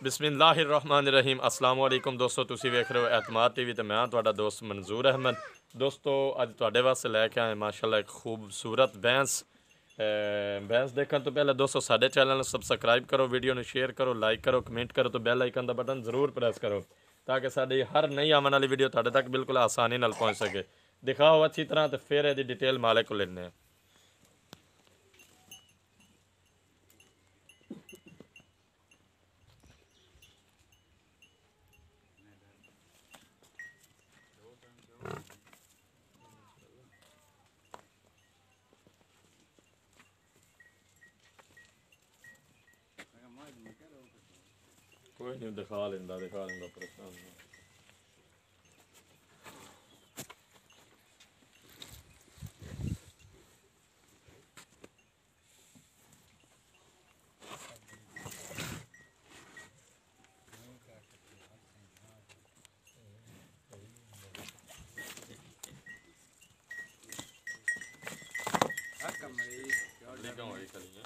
ਬਿਸਮਿਲ੍ਲਾਹਿਰਰਹਿਮਾਨਿਰਰਹੀਮ ਅਸਲਾਮ ਵਾਲੇਕੁਮ ਦੋਸਤੋ ਤੁਸੀਂ ਵੇਖ ਰਹੇ ਹੋ ਐਤਮਾਦ ਟੀਵੀ ਤੇ ਮੈਂ ਹਾਂ ਤੁਹਾਡਾ ਦੋਸਤ ਮਨਜ਼ੂਰ ਅਹਿਮਦ ਦੋਸਤੋ ਅੱਜ ਤੁਹਾਡੇ ਵਾਸਤੇ ਲੈ ਕੇ ਆਏ ਮਾਸ਼ਾਅੱਲਾ ਇੱਕ ਖੂਬਸੂਰਤ ਬੈਂਸ ਅਹ ਬੈਂਸ ਦੇਖਣ ਤੋਂ ਪਹਿਲਾਂ ਦੋਸਤੋ ਸਾਡੇ ਚੈਨਲ ਨੂੰ ਸਬਸਕ੍ਰਾਈਬ ਕਰੋ ਵੀਡੀਓ ਨੂੰ ਸ਼ੇਅਰ ਕਰੋ ਲਾਈਕ ਕਰੋ ਕਮੈਂਟ ਕਰੋ ਤੇ ਬੈਲ ਆਈਕਨ ਦਾ ਬਟਨ ਜ਼ਰੂਰ ਪ੍ਰੈਸ ਕਰੋ ਤਾਂ ਕਿ ਸਾਡੀ ਹਰ ਨਈ ਆਉਣ ਵਾਲੀ ਵੀਡੀਓ ਤੁਹਾਡੇ ਤੱਕ ਬਿਲਕੁਲ ਆਸਾਨੀ ਨਾਲ ਪਹੁੰਚ ਸਕੇ ਦਿਖਾਓ ਅੱਛੀ ਤਰ੍ਹਾਂ ਤੇ ਫਿਰ ਇਹਦੀ ਡਿਟੇਲ ਮਾਲਕ ਕੋਲ ਲੈਣੇ ਆ ਕੋਈ ਨਹੀਂ ਦਿਖਾ ਲੈਂਦਾ ਦਿਖਾ ਲੈਂਦਾ ਪਰੇਸ਼ਾਨ ਨਹੀਂ ਲਿਖਾਂ ਹੋਈ ਕਲੀਆਂ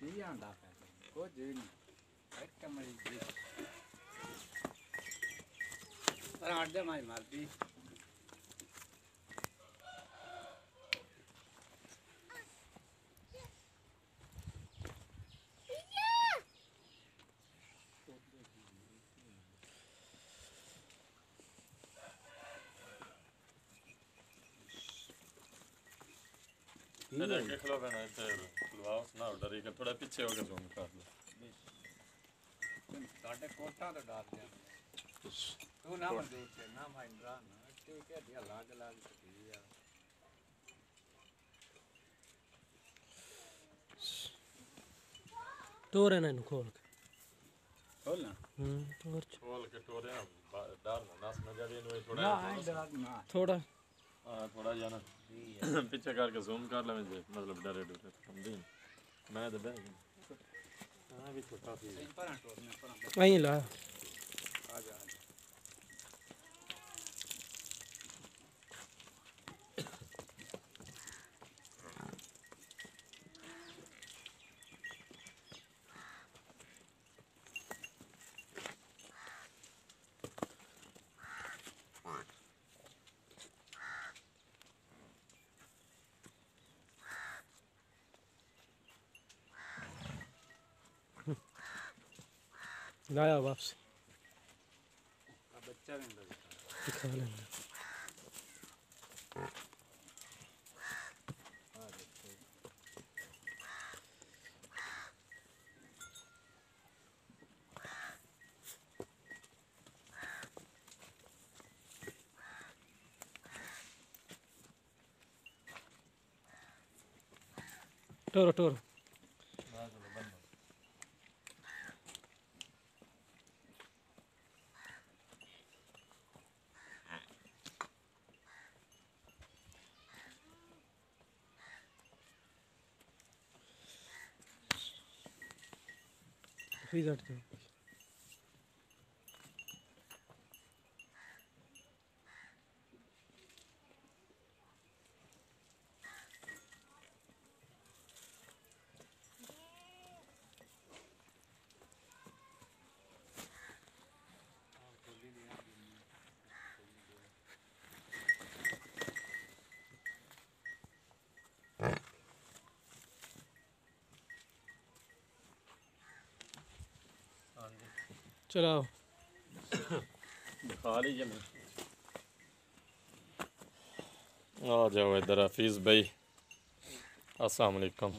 ਕੀ ਆਂਦਾ ਪਿਆ ਕੁਝ ਨਹੀਂ। ਇੱਕ ਕਮਰੀ ਦੀ ਪਰ ਆਡੇ ਮਾਈ ਮਰਦੀ। ਖਲਵਾਓ ਨਾ ਡਰੀ ਕੇ ਥੋੜਾ ਪਿੱਛੇ ਹੋ ਕੇ ਜ਼ੂਮ ਕਰ ਲਓ ਸਾਡੇ ਕੋਟਾਂ ਤੋਂ ਡਰ ਗਿਆ ਤੂੰ ਨਾ ਮਨਜੂਰ ਤੇ ਨਾ ਮੈਂ ਇਮਰਾਨ ਨਾ ਤੇ ਕਿ ਢਿਆ ਲਾਗ ਲਾਗ ਸਕੀ ਆ ਤੋਰੇ ਨਾ ਇਹਨੂੰ ਖੋਲ ਕੇ ਖੋਲ ਨਾ ਹੂੰ ਤੋਰ ਚ ਖੋਲ ਕੇ ਟੋਰਿਆ ਡਰ ਨਾ ਨਸ ਨਾ ਜਾਵੇ ਨਾ ਥੋੜਾ ਨਾ ਥੋੜਾ ਥੋੜਾ ਜਿਹਾ ਨਾ। ਪਿੱਛੇ ਕਰਕੇ ਜ਼ੂਮ ਕਰ ਲਵੇਂ ਜੇ ਮਤਲਬ ਡਰੇ। ਮੈਂ ਤਾਂ ਬਹਿ ਗਿਆ ਆ ਵੀ ਛੋਟਾ ਸੀ। ਸਹੀ ਪਰਾਂ ਟੋਰਨੇ ਪਰਾਂ ਐਂ ਲਾ ਆ ਜਾ। ਲਾਇਆ ਵਾਪਸ। ਆ ਬੱਚਾ ਵੀ ਹੁੰਦਾ ਦਿਖਾ ਲੈਂਦਾ ਟੋਰ ਚਲਾਓ ਦਿਖਾ ਲਈ ਜਮੇ ਆ ਜਾਓ ਇਧਰ ਹਫੀਜ਼ ਭਾਈ ਅਸਲਾਮ ਵਾਲੇਕਮ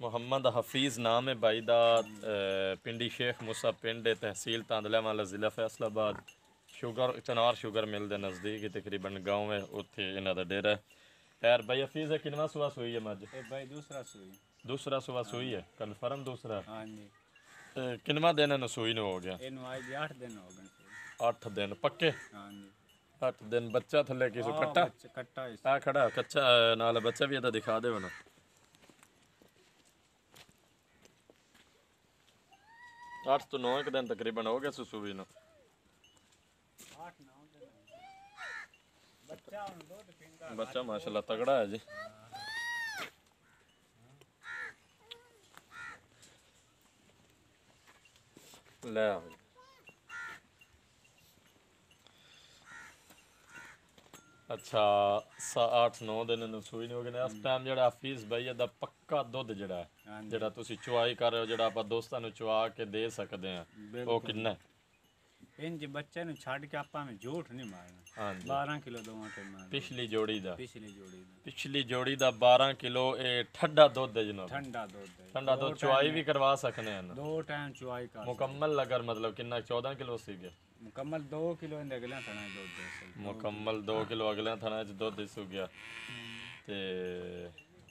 ਮੁਹੰਮਦ ਹਫੀਜ਼ ਨਾਮ ਹੈ ਭਾਈ ਦਾ ਅਹ, ਪਿੰਡੀ ਸ਼ੇਖ ਮੁਸਾ ਪਿੰਡ ਹੈ ਤਹਿਸੀਲ ਤਾਂਦਲਾਵਾਲਾ ਜ਼ਿਲ੍ਹਾ Faisalabad sugar Chanar sugar mill ਦੇ ਨਜ਼ਦੀਕ ਹੀ ਤਕਰੀਬਨ گاؤں ਹੈ ਉੱਥੇ ਇਹਨਾਂ ਦਾ ਡੇਰਾ ਹੈ ਯਾਰ ਭਾਈ ਹਫੀਜ਼ ਹੈ ਕਿੰਨਾ ਸੁਆ ਸੋਈ ਹੈ ਮੱਝ ਇਹ ਭਾਈ ਦੂਸਰਾ ਸੂਈ ਦੂਸਰਾ ਸੁਆ ਸੋਈ ਹੈ ਕਨਫਰਮ ਦੂਸਰਾ ਹਾਂਜੀ ਤੇ ਕਿੰਨਵਾ ਦਿਨ ਇਹਨੂੰ ਸੂਈ ਨੂੰ ਹੋ ਗਿਆ? ਇਹਨੂੰ 8 ਦਿਨ ਹੋ ਗਏ ਸੀ 8 ਦਿਨ ਪੱਕੇ? ਹਾਂਜੀ। 8 ਦਿਨ ਬੱਚਾ ਥੱਲੇ ਕਿਸੇ ਆਹ ਕੱਟਾ? ਬੱਚਾ ਕੱਟਾ ਇਸ ਆ ਖੜਾ ਕੱਚਾ ਅਹ, ਨਾਲ ਬੱਚਾ ਵੀ ਇਹਦਾ ਦਿਖਾ ਦੇ ਹੁਣ ਅੱਠ ਤੋਂ 9 ਇੱਕ ਦਿਨ ਤਕਰੀਬਨ ਹੋ ਗਿਆ ਸੁਸੂਵੀ ਨੂੰ। 8 9 ਦਿਨ ਬੱਚਾ ਹੁਣ ਦੁੱਧ ਪੀਂਦਾ। ਬੱਚਾ ਮਾਸ਼ਾਅੱਲਾ ਤਗੜਾ ਹੈ ਜੀ। ਲੈ। ਅੱਛਾ 8 9 ਦਿਨ ਨੂੰ ਸੂਈ ਨੂੰ ਹੋ ਗਏ ਨੇ ਇਸ ਟਾਈਮ ਜਿਹੜਾ ਫੀਸ ਬਈ ਦਾ ਪੱਕਾ ਦੁੱਧ ਜਿਹੜਾ ਜਿਹੜਾ ਤੁਸੀਂ ਚੁਆਈ ਕਰ ਰਹੇ ਹੋ ਜਿਹੜਾ ਆਪਾਂ ਦੋਸਤਾਂ ਨੂੰ ਚੁਆ ਕੇ ਦੇ ਸਕਦੇ ਆ ਉਹ ਕਿੰਨਾ? ਇੰਜ ਬੱਚੇ ਨੂੰ ਛੱਡ ਕੇ ਆਪਾਂ ਨੂੰ ਝੂਠ ਨਹੀਂ ਮਾਰਨਾ। ਹਾਂਜੀ। 12 ਕਿਲੋ ਦੋਵਾਂ ਟਾਈਮਾਂ। ਪਿਛਲੀ ਜੋੜੀ ਦਾ। ਪਿਛਲੀ ਜੋੜੀ ਦਾ। ਪਿਛਲੀ ਜੋੜੀ ਦਾ 12 ਕਿਲੋ ਇਹ ਠੱਡਾ ਦੁੱਧ ਹੈ ਜਨਾਬ। ਠੰਡਾ ਦੁੱਧ ਹੈ। ਠੰਡਾ ਦੁੱਧ ਚੁਆਈ ਵੀ ਕਰਵਾ ਸਕਨੇ ਹਨ ਦੋ ਟਾਈਮ ਚੁਆਈ ਕਰ ਮੁਕੰਮਲ ਲਗਰ ਮਤਲਬ ਕਿੰਨਾ? 14 ਕਿਲੋ ਸੀਗੇ। ਮੁਕੰਮਲ 2 ਕਿਲੋ ਇਹਦੇ ਅਗਲੇ ਥਣਾ ਦੁੱਧ ਮੁਕੰਮਲ 2 ਕਿਲੋ ਅਗਲੇ ਥਣਾ ਚ ਦੁੱਧ ਸੁ ਗਿਆ। ਤੇ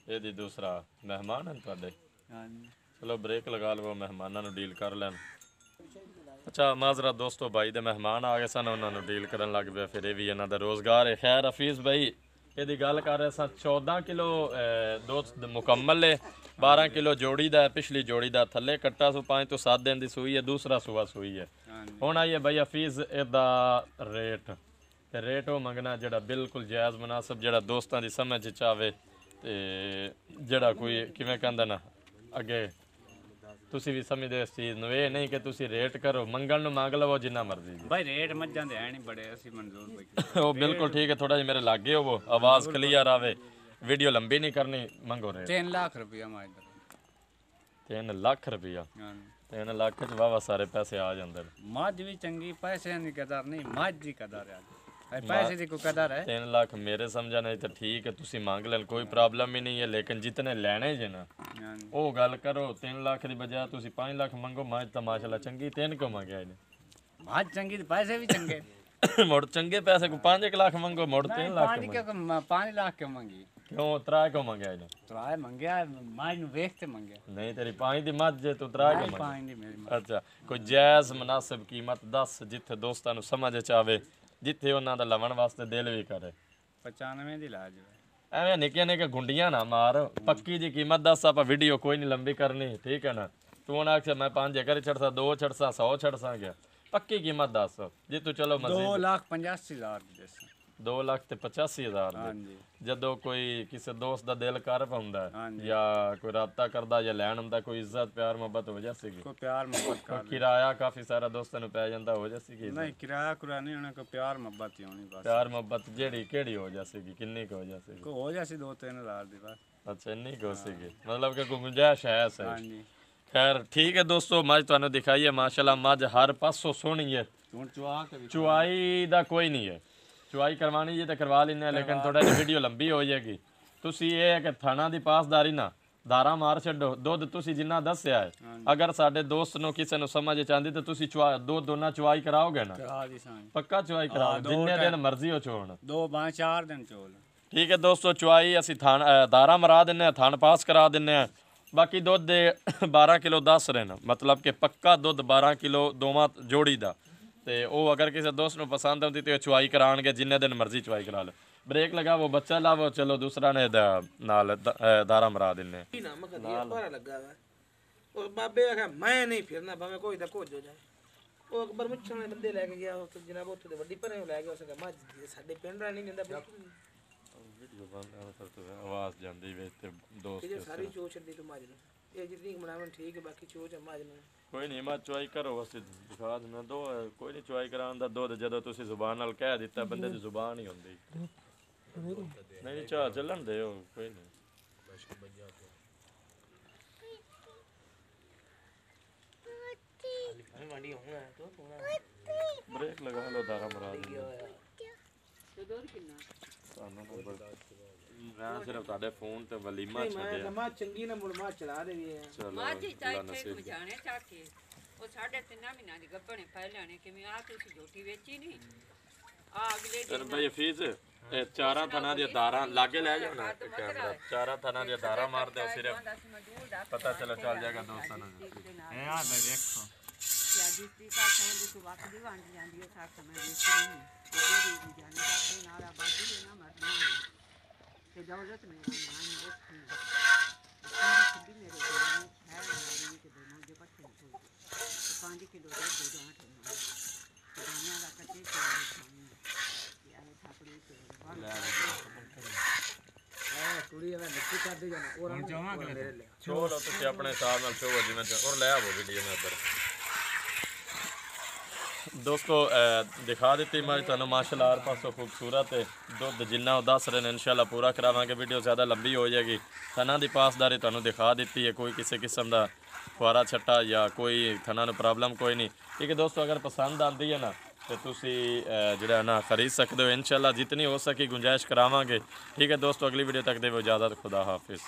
ਇਹਦੀ ਦੂਸਰਾ ਮਹਿਮਾਨ ਹਨ ਤੁਹਾਡੇ। ਹਾਂਜੀ। ਚਲੋ ਬ੍ਰੇਕ ਲਗਾ ਲਵੋ ਮਹਿਮਾਨਾਂ ਨੂੰ ਡੀਲ ਕਰ ਲੈਣ। ਅੱਛਾ ਮਾਜ਼ਰਾ ਦੋਸਤੋ ਭਾਈ ਦੇ ਮਹਿਮਾਨ ਆ ਗਏ ਸਨ ਉਹਨਾਂ ਨੂੰ ਡੀਲ ਕਰਨ ਲੱਗ ਪਿਆ ਫਿਰ ਇਹ ਵੀ ਇਹਨਾਂ ਦਾ ਰੋਜ਼ਗਾਰ ਹੈ। ਖੈਰ ਹਫੀਜ਼ ਭਾਈ ਇਹਦੀ ਗੱਲ ਕਰ ਰਹੇ ਸਾਂ 14 ਕਿਲੋ ਦੋਸਤ ਮੁਕੰਮਲ ਹੈ 12 ਕਿਲੋ ਜੋੜੀ ਦਾ ਪਿਛਲੀ ਜੋੜੀ ਦਾ ਥੱਲੇ ਕੱਟਾ ਸੋ 5 ਤੋਂ 7 ਦਿਨ ਦੀ ਸੂਈ ਹੈ ਦੂਸਰਾ ਸੂਆ ਸੂਈ ਹੈ। ਹੁਣ ਆਈਏ ਭਾਈ ਹਫੀਜ਼ ਇਹਦਾ ਰੇਟ ਤੇ ਰੇਟ ਉਹ ਮੰਗਣਾ ਜਿਹੜਾ ਬਿਲਕੁਲ ਜਾਇਜ਼ ਮੁਨਾਸਬ ਜਿਹੜਾ ਦੋਸਤਾਂ ਦੀ ਸਮਝ ਚ ਆਵੇ ਤੇ ਜਿਹੜਾ ਕੋਈ ਕਿਵੇਂ ਕਹਿੰਦਾ ਨਾ ਅੱਗੇ ਤੁਸੀਂ ਵੀ ਸਮਝਦੇ ਇਸ ਚੀਜ਼ ਨੂੰ। ਇਹ ਨਹੀਂ ਕਿ ਤੁਸੀਂ ਰੇਟ ਕਰੋ ਮੰਗਣ ਨੂੰ ਮੰਗ ਲਵੋ ਜਿੰਨਾ ਮਰਜ਼ੀ ਜੀ। ਭਾਈ ਰੇਟ ਮੱਝਾਂ ਦੇ ਹੈ ਨਹੀਂ ਬੜੇ ਅਸੀਂ ਮਨਜ਼ੂਰ ਭਾਈ ਉਹ ਬਿਲਕੁਲ ਠੀਕ ਹੈ ਥੋੜਾ ਜਿਹਾ ਮੇਰੇ ਲਾਗੇ ਹੋਵੋ ਆਵਾਜ਼ ਕਲੀਅਰ ਆਵੇ। ਵੀਡੀਓ ਲੰਬੀ ਨਹੀਂ ਕਰਨੀ ਮੰਗੋ ਰੇਟ 3 ਲੱਖ ਰੁਪਇਆ ਦਾ 3 ਲੱਖ ਰੁਪਇਆ? ਹਾਂਜੀ। 3 ਲੱਖ ਚ ਵਾਵਾ ਸਾਰੇ ਪੈਸੇ ਆ ਜਾਂਦੇ ਨੇ। ਮੱਝ ਵੀ ਚੰਗੀ ਪੈਸਿਆਂ ਦੀ ਕਦਰ ਨਹੀਂ ਮੱਝ ਦੀ ਕਦਰ ਹੈ ਪੈਸੇ ਦੀ ਕੋਈ ਕਦਰ ਹੈ? 3 ਲੱਖ ਮੇਰੇ ਸਮਝਾ ਨਹੀਂ ਤਾਂ ਠੀਕ ਹੈ ਤੁਸੀਂ ਮੰਗ ਲੈਣ ਕੋਈ ਪ੍ਰੋਬਲਮ ਹੀ ਨਹੀਂ ਹੈ ਲੇਕਿਨ ਜਿਤਨੇ ਲੈਣੇ ਜੇ ਨਾ ਹਾਂਜੀ। ਉਹ ਗੱਲ ਕਰੋ 3 ਲੱਖ ਦੀ ਬਜਾਏ ਤੁਸੀਂ 5 ਲੱਖ ਮੰਗੋ ਮਾਜ ਤਾਂ ਮਾਸ਼ਾਅੱਲਾ ਚੰਗੀ 3 ਕਿਉਂ ਮੰਗਿਆ ਇਹਨੇ। ਮੱਝ ਚੰਗੀ ਤੇ ਪੈਸੇ ਵੀ ਚੰਗੇ। ਮੁੜ ਚੰਗੇ ਪੈਸੇ ਕੋ 5 ਲੱਖ ਮੰਗੋ ਮੁੜ 3 ਲੱਖ ਪਾਣੀ ਕਿਉਂ 5 ਲੱਖ ਕਿਉਂ ਮੰਗੀ? ਕਿਉਂ? ਤਰਾ ਕਿਉਂ ਮੰਗਿਆ ਇਹਨੇ? ਤਰਾਏ ਮੰਗਿਆ ਮੱਝ ਨੂੰ ਵੇਖ ਤੇ ਮੰਗਿਆ। ਨਹੀਂ ਤੇਰੀ 5 ਦੀ ਮੱਝ ਜੇ ਤੂੰ ਤਰਾ ਕਿਉਂ ਮੰਗਿਆ। ਪਾਣੀ ਦੀ ਮੇਰੀ ਮੱਝ। ਅੱਛਾ ਕੋਈ ਜਾਇਜ਼ ਮੁਨਾਸਿਬ ਕੀਮਤ ਦੱਸ ਜਿੱਥੇ ਦੋਸਤਾਂ ਨੂੰ ਸਮਝ ਚ ਆਵੇ। ਜਿੱਥੇ ਉਹਨਾਂ ਦਾ ਲਵਣ ਵਾਸਤੇ ਦਿਲ ਵੀ ਕਰੇ। 95 ਦੀ ਲਾਜ ਐਵੇਂ ਨਿੱਕੀਆਂ ਨਿੱਕੀਆਂ ਗੁੰਡੀਆਂ ਨਾ ਮਾਰ ਪੱਕੀ ਦੀ ਕੀਮਤ ਦੱਸ ਆਪਾਂ ਵੀਡੀਓ ਕੋਈ ਨਹੀਂ ਲੰਬੀ ਕਰਨੀ ਠੀਕ ਹੈ ਨਾ? ਤੂੰ ਨਾ ਆਖਿਆ ਮੈਂ ਪੰਜ ਏਕੜ ਛੜਸਾ ਦੋ ਛੜਸਾ 100 ਛੜਸਾ ਗਿਆ। ਪੱਕੀ ਕੀਮਤ ਦੱਸ ਜੇ ਤੂੰ ਚਲੋ 2 ਮਜ਼ੀਦ ਲੱਖ 85 ਹਜ਼ਾਰ ਦੀ ਦੇਸੀ। 2 ਲੱਖ ਤੇ 85000 ਦੇ। ਜਦੋਂ ਕੋਈ ਕਿਸੇ ਦੋਸਤ ਦਾ ਦਿਲ ਕਰ ਪਾਉਂਦਾ ਹੈ। ਜਾਂ ਕੋਈ ਰਾਬਤਾ ਕਰਦਾ ਜਾਂ ਲੈਣ ਹੁੰਦਾ ਕੋਈ ਇੱਜ਼ਤ ਪਿਆਰ ਮੁਹੱਬਤ ਹੋ ਜਾਸੀਗੀ ਕੋਈ ਪਿਆਰ ਮੁਹੱਬਤ ਕਰ। ਕਿਰਾਇਆ ਕਾਫੀ ਸਾਰਾ ਦੋਸਤਾਂ ਨੂੰ ਪੈ ਜਾਂਦਾ ਹੋ ਜਾਸੀਗੀ ਨਹੀਂ ਕਿਰਾਇਆ ਕੁਰਾ ਨਹੀਂ ਹੋਣਾ ਕੋਈ ਪਿਆਰ ਮੁਹੱਬਤ ਹੀ ਹੋਣੀ ਬਸ। ਪਿਆਰ ਮੁਹੱਬਤ ਜਿਹੜੀ ਕਿਹੜੀ ਹੋ ਜਾਸੀਗੀ ਕਿੰਨੀ ਕੁ ਹੋ ਜਾਸੀਗੀ ਕੋਈ ਹੋ ਜਾਸੀ 2-3 ਹਜ਼ਾਰ ਦੀ ਬਸ। ਅੱਛਾ ਇੰਨੀ ਕੁ ਸੀਗੀ। ਮਤਲਬ ਕਿ ਗੁੰਜਾਇਸ਼ ਹੈ ਸਹੀ ਹਾਂਜੀ। ਖੈਰ ਠੀਕ ਹੈ ਦੋਸਤੋ ਮੱਝ ਤੁਹਾਨੂੰ ਦਿਖਾਈ ਹੈ ਮਾਸ਼ਾਅੱਲਾ ਮੱਝ ਹਰ ਪਾਸੋਂ ਸੋਹਣੀ ਹੈ। ਹੁਣ ਚੁਆ ਕੇ ਵੀ ਚੁਆਈ ਦਾ ਕੋਈ ਨਹੀਂ ਹੈ। ਚੁਆਈ ਕਰਵਾਣੀ ਜੇ ਤਾਂ ਕਰਵਾ ਲੈਣੇ ਲੇਕਿਨ ਥੋੜਾ ਜਿਹਾ ਵੀਡੀਓ ਲੰਬੀ ਹੋ ਜਾਏਗੀ। ਤੁਸੀਂ ਇਹ ਹੈ ਕਿ ਥਾਣਾ ਦੀ ਪਾਸਦਾਰੀ ਨਾ ਦਾਰਾ ਮਾਰ ਛੱਡੋ। ਦੁੱਧ ਤੁਸੀਂ ਜਿੰਨਾ ਦੱਸਿਆ ਹੈ ਅਗਰ ਸਾਡੇ ਦੋਸਤ ਨੂੰ ਕਿਸੇ ਨੂੰ ਸਮਝ ਚਾਹੁੰਦੀ ਤਾਂ ਤੁਸੀਂ ਚੁਆ ਦੋ ਦੋਨਾ ਚੁਆਈ ਕਰਾਓਗੇ ਨਾ? ਕਰਾ ਦੀ ਸਾਂ ਪੱਕਾ ਚੁਆਈ ਕਰਾਓ ਜਿੰਨੇ ਦਿਨ ਮਰਜ਼ੀ ਹੋ ਚੋਣ। ਦੋ ਬਾਂ ਚਾਰ ਦਿਨ ਚੋਲ। ਠੀਕ ਹੈ ਦੋਸਤੋ ਚੁਆਈ ਅਸੀਂ ਥਾਣ ਦਾਰਾ ਮਰਾ ਦਿੰਨੇ ਆ ਥਾਣ ਪਾਸ ਕਰਾ ਦਿੰਨੇ ਆ ਬਾਕੀ ਦੁੱਧ ਦੇ 12 ਕਿਲੋ ਦੱਸ ਰਹੇ ਨੇ। ਮਤਲਬ ਕਿ ਪੱਕਾ ਦੁੱਧ 12 ਕਿਲੋ ਦੋਵਾਂ ਜੋੜੀ ਦਾ। ਤੇ ਉਹ ਅਗਰ ਕਿਸੇ ਦੋਸਤ ਨੂੰ ਪਸੰਦ ਆਉਂਦੀ ਤੇ ਉਹ ਚੁਆਈ ਕਰਾਣਗੇ ਜਿੰਨੇ ਦਿਨ ਮਰਜ਼ੀ ਚੁਆਈ ਕਰਾ ਲਓ। ਬ੍ਰੇਕ ਲਗਾਵੋ ਬੱਚਾ ਲਾਵੋ ਚਲੋ ਦੂਸਰਾ ਨੇ ਦਾ- ਨਾਲ ਦ- ਦਾਰਾ ਮਰਾ ਦਿੰਨੇ। ਕੀ ਨਾ ਮਕਦੀ ਭਾਰਾ ਲੱਗਾ ਵਾ। ਉਹ ਬਾਬੇ ਆਖਿਆ ਮੈਂ ਨਹੀਂ ਫਿਰਨਾ ਭਾਵੇਂ ਕੋਈ ਤਾਂ ਕੁਝ ਹੋ ਜਾਏ। ਉਹ ਅਕਬਰ ਮੁੱਛਾਂ ਵਾਲੇ ਬੰਦੇ ਲੈ ਕੇ ਗਿਆ ਉਹ ਜਨਾਬ ਉੱਥੇ ਤੇ ਵੱਡੀ ਭਰੇ ਲੈ ਗਿਆ ਉਸ ਨੇ ਮੱਝ ਦੀ ਸਾਡੇ ਪਿੰਡ ਵਾਲਾ ਨਹੀਂ। ਵੀਡੀਓ ਬੰਦ ਆਵਾਜ਼ ਜਾਂਦੀ ਵੇ ਤੇ ਦੋਸਤ ਸਾਰੀ ਚੋਚ ਛੱਡੀ ਤੂੰ ਮੱਝ ਨੂੰ। ਇਹ ਜਿਤਨੀ ਕੁ ਬਣਾਵਣ ਠੀਕ ਹੈ ਬਾਕੀ ਚੋਚ ਹੈ ਮੱਝ ਨੂੰ। ਕੋਈ ਨਹੀਂ ਮੈਂ ਚੁਆਈ ਕਰੋ ਅਸੀਂ ਦਿਖਾ ਦਿੰਦਾ ਦੋ ਕੋਈ ਨਹੀਂ ਚੁਆਈ ਕਰਾਉਣ ਦਾ ਦੁੱਧ ਜਦੋਂ ਤੁਸੀਂ ਜ਼ੁਬਾਨ ਨਾਲ ਕਹਿ ਦਿੱਤਾ ਬੰਦੇ ਦੀ ਜ਼ੁਬਾਨ ਹੀ ਹੁੰਦੀ। ਨਹੀਂ ਨਹੀਂ ਚਾਹ ਚੱਲਣ ਦੇ ਉਹ ਕੋਈ ਨਹੀਂ ਮੈਂ ਮੰਡੀ ਹੋਣਾ ਤੂੰ ਹੋਣਾ ਬ੍ਰੇਕ ਲਗਾ ਲਓ ਦਾਰਾ ਮਰਾ ਦਿੰਦੇ ਤੁਹਾਨੂੰ ਨਾ ਬੜਾ- ਮੈਂ ਸਿਰਫ ਤੁਹਾਡੇ ਫੋਨ ਤੇ ਵਲੀਮਾ ਮੈਂ ਛੱਡਿਆ। ਚੰਗੀ ਨਾ ਮੁੜ ਮਾ ਚਲਾ ਦੇ ਹੈ। ਚਲੋ ਮਾਝੀ ਤਾਂ ਅੱਲਾ ਇੱਥੇ ਨਸੀਬ ਚਾਕੇ ਉਹ ਸਾਢੇ ਤਿੰਨਾਂ ਮਹੀਨਿਆਂ ਦੀ ਗੱਭਣੇ ਪਹਿਲਾਂ ਨੇ ਕਿਵੇਂ ਆ ਤੁਸੀਂ ਜੋਟੀ ਵੇਚੀ ਨਹੀਂ ਆ ਅਗਲੇ ਫਿਰ ਦਿਨ ਬਈ ਫੀਸ ਇਹ ਚਾਰਾਂ ਥਾਂ ਦੀਆਂ ਦਾਰਾਂ ਲਾਗੇ ਲੈ ਜਾਓ ਨਾ। ਕੈਮਰਾ ਚਾਰਾਂ ਥਾਂ ਦੀਆਂ ਦਾਰਾਂ ਮਾਰਦੇ ਹੋ ਸਿਰਫ। ਪਤਾ ਚਲੋ ਚੱਲ ਜਾਏਗਾ ਦੋਸਤਾਂ ਨੂੰ ਇਹ ਆ ਵੇਖੋ। ਜਿਸ ਦੀ ਕਾ ਸਮਝ ਦੀ ਵਕਤ ਦੀ ਵੰਡ ਜਾਂਦੀ ਹੈ ਸਾਥ ਸਮੇਂ ਵਿੱਚ ਨਹੀਂ ਤੇ ਜਿਹੜੀ ਵੀ ਜਾਣੀ ਸਾਡੇ ਨਾਲ ਆਬਾਦੀ ਹੈ ਨਾ ਮਰਨਾ ਨਹੀਂ ਤੇ ਦੌਲਤ ਮੇਰਾ ਨਾਂ ਨਹੀਂ ਰੱਖੀ ਸਿੱਧੀ ਮੇਰੇ ਕੋਲ ਹੈ ਨਹੀਂ ਕਿ ਦੋਨੋਂ ਦੇ ਪੱਠੇ ਤੋਂ ਪੰਜ ਕਿਲੋ ਦੇ ਦੋ ਜਾਂ ਠੇ ਤੇ ਦਾਣਿਆਂ ਦਾ ਕੱਟੇ ਤੇ ਖਾਣੀ ਤੇ ਆਏ ਛਾਪੜੀ ਤੇ ਮੇਰੇ ਲਈ ਛੋ ਲਓ ਤੁਸੀਂ ਆਪਣੇ ਹਿਸਾਬ ਨਾਲ ਛੋ ਜਿਵੇਂ ਔਰ ਲੈ ਆਵੋ ਵੀਡੀਓ ਮੈਂ ਇੱਧਰ। ਦੋਸਤੋ ਅਹ, ਦਿਖਾ ਦਿੱਤੀ ਮੈਂ ਤੁਹਾਨੂੰ ਮਾਸ਼ਾਅੱਲਾ ਹਰ ਪਾਸੋਂ ਖੂਬਸੂਰਤ ਹੈ ਦੁੱਧ ਜਿੰਨਾ ਉਹ ਦੱਸ ਰਹੇ ਨੇ ਇਨਸ਼ਾਅੱਲਾ ਪੂਰਾ ਕਰਾਵਾਂਗੇ ਵੀਡੀਓ ਜ਼ਿਆਦਾ ਲੰਬੀ ਹੋ ਜਾਏਗੀ। ਥਣਾ ਦੀ ਪਾਸਦਾਰੀ ਤੁਹਾਨੂੰ ਦਿਖਾ ਦਿੱਤੀ ਹੈ ਕੋਈ ਕਿਸੇ ਕਿਸਮ ਦਾ ਫੁਆਰਾ ਛੱਟਾ ਜਾਂ ਕੋਈ ਥਣਾ ਨੂੰ ਪ੍ਰੋਬਲਮ ਕੋਈ ਨਹੀਂ। ਠੀਕ ਹੈ ਦੋਸਤੋ ਅਗਰ ਪਸੰਦ ਆਉਂਦੀ ਹੈ ਨਾ ਤੇ ਤੁਸੀਂ ਜਿਹੜਾ ਨਾ ਖਰੀਦ ਸਕਦੇ ਹੋ ਇਨਸ਼ਾਅੱਲਾ ਜਿਤਨੀ ਹੋ ਸਕੇ ਗੁੰਜਾਇਸ਼ ਕਰਾਵਾਂਗੇ। ਠੀਕ ਹੈ ਦੋਸਤੋ ਅਗਲੀ ਵੀਡੀਓ ਤੱਕ ਦੇਵੋ ਇਜਾਜ਼ਤ ਖੁਦਾ ਹਾਫਿਜ਼।